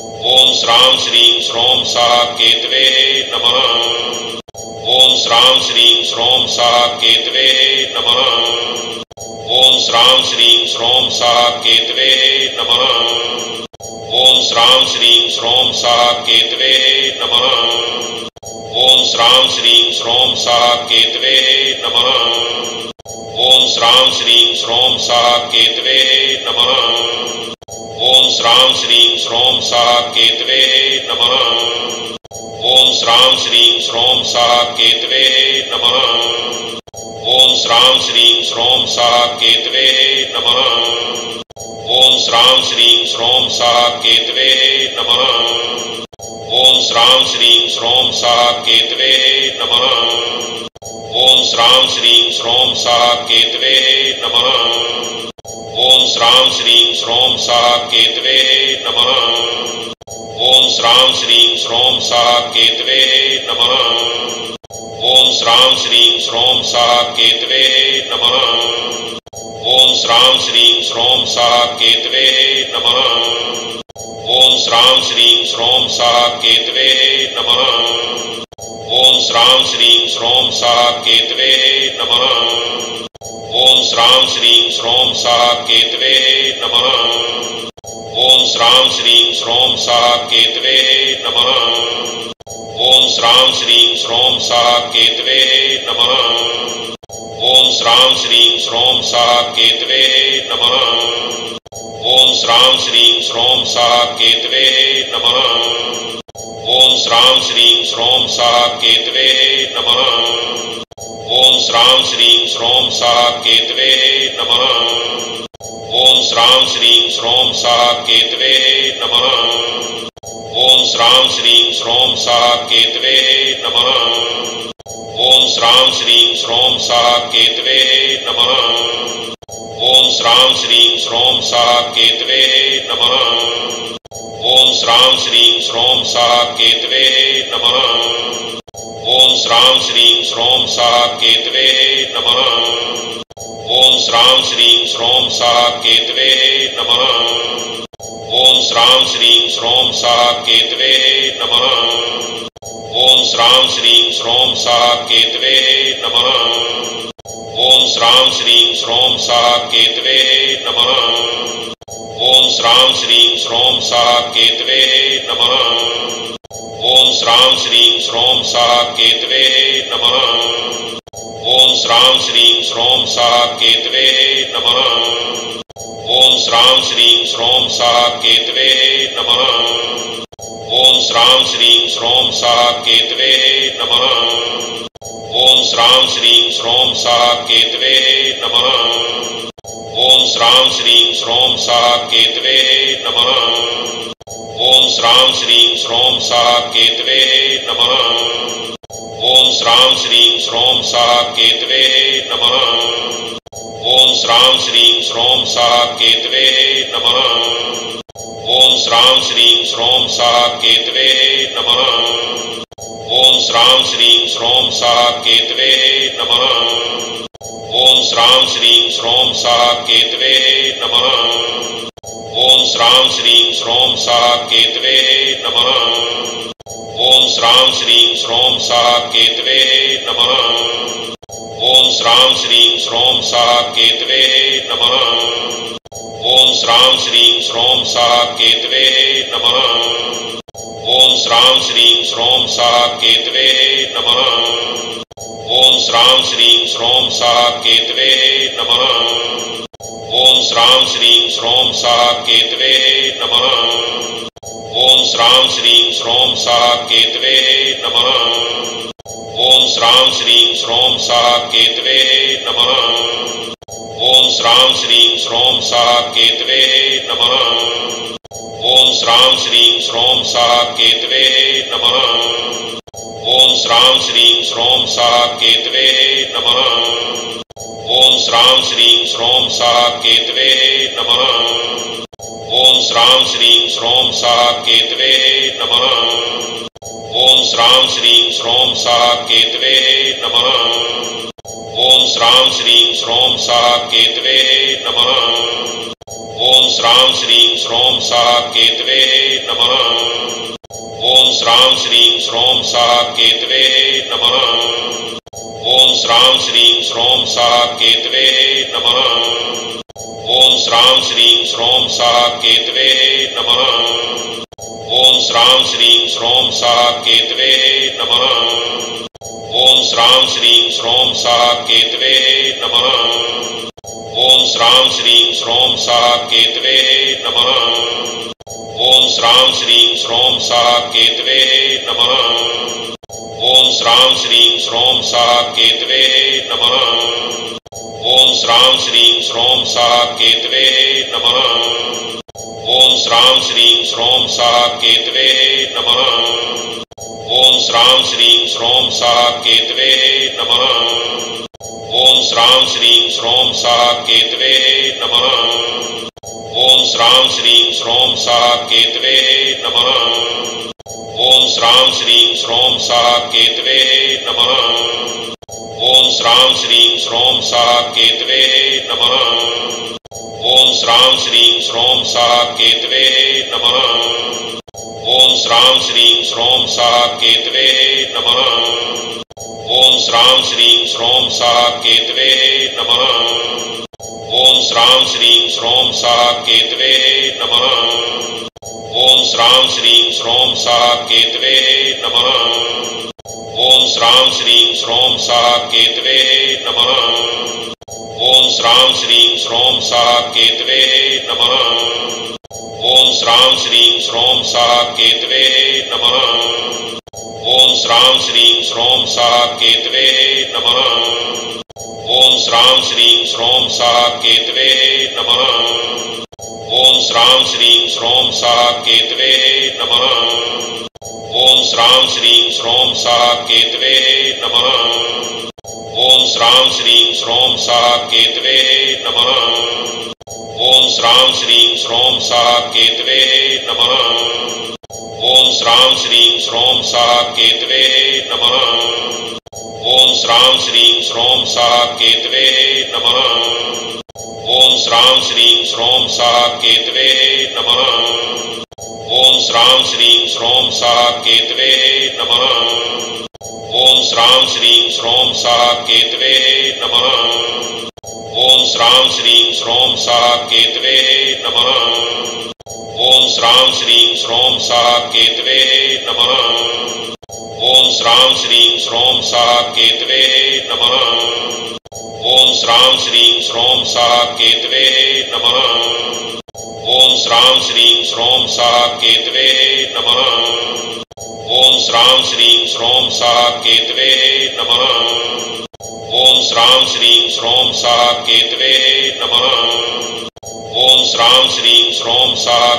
ओम श्राम श्रीं श्रोम सह केतवे नम। ओम श्राम श्रीं श्रोम सह केतवे नम। ओम श्राम श्रीं श्रोम सह केतवे नम। ओम श्राम श्रीं श्रोम सह केतवे नम। ओम श्राम श्रीं श्रोम सह केतवे नम। नमः। ओम श्राम श्रीं श्रोम सह केतवे नमः। ओम श्राम श्रीं श्रोम सह केतवे नमः। ओम श्राम श्रीं श्रोम सह केतवे नमः। ओम श्राम श्रीं श्रोम सह केतवे नमः। ओम श्राम श्रीं श्रोम सह केतवे नमः। ओम श्राम श्रीं श्रोम सा केतवे नमः। ओम श्रां श्रीं श्रों सा केतवे नमः। ओम श्रां श्रीं श्रों सा केतवे नमः। ओम श्रां श्रीं श्रों सा केतवे नमः। ओम श्रां श्रीं श्रों सा केतवे श्रां श्रीं श्रों सा केतवे नमः। ॐ श्रां श्रीं श्रों सा केतवे नमः। ॐ श्रां श्रीं श्रों सा केतवे नमः। ॐ श्रां श्रीं श्रों सा केतवे नमः। ॐ श्रां श्रीं श्रों सा केतवे नमः। ॐ श्रां श्रीं श्रों सा ॐ श्रां श्रीं श्रों सा केतवे नमः। ॐ श्रां श्रीं श्रों सा केतवे नमः। ॐ श्रां श्रीं श्रों सा केतवे नमः। ॐ श्रां श्रीं श्रों सा केतवे नमः। ॐ श्रां श्रीं श्रों सा केतवे नमः। ॐ श्रां श्रीं श्रों सा केतवे नमः। ॐ श्रां श्रीं श्रों सा नमः। ओम श्राम श्रीं श्रोम सः केतवे नमः। ओम श्राम श्रीं श्रोम सः केतवे नमः। ओम श्राम श्रीं श्रोम सः केतवे नमः। ओम श्राम श्रीं श्रोम सः केतवे नमः। ओम श्राम श्रीं श्रोम सः केतवे नमः। ओम श्राम श्रीं श्रोम सः केतवे नमः। केतवे नमः। ॐ श्रां श्रीं श्रों सा केतवे नमः। ॐ श्रां श्रीं श्रों सा केतवे नमः। ॐ श्रां श्रीं श्रों सा केतवे नमः। ॐ श्रां श्रीं श्रों सा केतवे नमः। ॐ श्रां श्रीं श्रों सा केतवे नमः। ॐ श्रां श्रीं श्रों सा केतवे श्रां श्रीं सा केतवे नमः। ॐ श्रां श्रीं श्रों सा केतवे नमः। ॐ श्रां श्रीं श्रों सा केतवे नमः। ॐ श्रां श्रीं श्रों सा केतवे नमः। ॐ श्रां श्रीं श्रों सा केतवे नमः। ॐ श्रां श्रीं श्रों सा केतवे नमः। ॐ श्रां श्रीं श्रों सा केतवे नमः। ॐ श्रां श्रीं श्रों सा केतवे नमः। ॐ श्रां श्रीं श्रों सा केतवे नमः। ॐ श्रां श्रीं श्रों सा केतवे नमः। ॐ श्रां श्रीं श्रों सा केतवे नमः। श्राम श्रीं श्रोम सः केतवे नम। ओम श्राम श्रीं श्रोम सः केतवे नम। ओम श्राम श्रीं श्रोम सः केतवे नम। ओम श्राम श्रीं श्रोम सः केतवे नम। ओम श्राम श्रीं श्रोम सः श्राम श्रीं श्रोम सः केतवे नम। ॐ श्राम श्रीं श्रोम सः केतवे नम। ॐ श्राम श्रीं श्रोम सः केतवे नम। ॐ श्राम श्रीं श्रोम सः केतवे नम। ॐ श्राम श्रीं श्रोम सः केतवे नम। ॐ श्राम श्रीं श्रोम सः केतवे नम। ॐ श्राम श्रीं ओम साह केतवे नम। ओं श्राम श्री श्रोम साह केतवे नम। ओं श्राम श्री श्रोम साह केतवे नम। ओं श्राम श्री श्रोम साह केतवे नम। ओं श्राम श्री श्रोम साह केतवे नम। ओं श्राम श्री श्रोम साह केतवे नम। श्रोम साहा केतवे नम। ओं श्राम श्रीं श्रोम साहा केतवे नम। ओं श्राम श्रीं श्रोम साहा केतवे नम। ओं श्राम श्रीं श्रोम साहा केतवे नम। ओं श्राम श्रीं श्रोम साहा केतवे नम। ओं श्राम श्रीं श्रोम साहा केतवे नम। ओं श्राम श्रीं श्रोम साहा केतवे नमः। ओम श्राम श्रीं श्रोम सह केतवे नमः। ओम श्राम श्रीं श्रोम सह केतवे नमः। ओम श्राम श्रीं श्रोम सह केतवे नमः। ओम श्राम श्रीं श्रोम सह केतवे नमः। ओम श्राम श्रीं श्रोम सह केतवे नमः। ओम श्राम श्रीं श्रोम सह केतवे नमः। श्राम श्रीं श्रोम सा केतवे नम। ॐ श्राम श्रीं श्रोम सा केतवे नम। ॐ श्राम श्रीं श्रोम सा केतवे नम। ॐ श्राम श्रीं श्रोम सा केतवे नम। ॐ श्राम श्रीं श्रोम सा केतवे नम। ॐ श्राम श्रीं श्रोम सा केतवे नमः। केतवे नमः। ओम श्राम श्रीं श्रोम सा केतवे नमः। ओम श्राम श्रीं श्रोम सा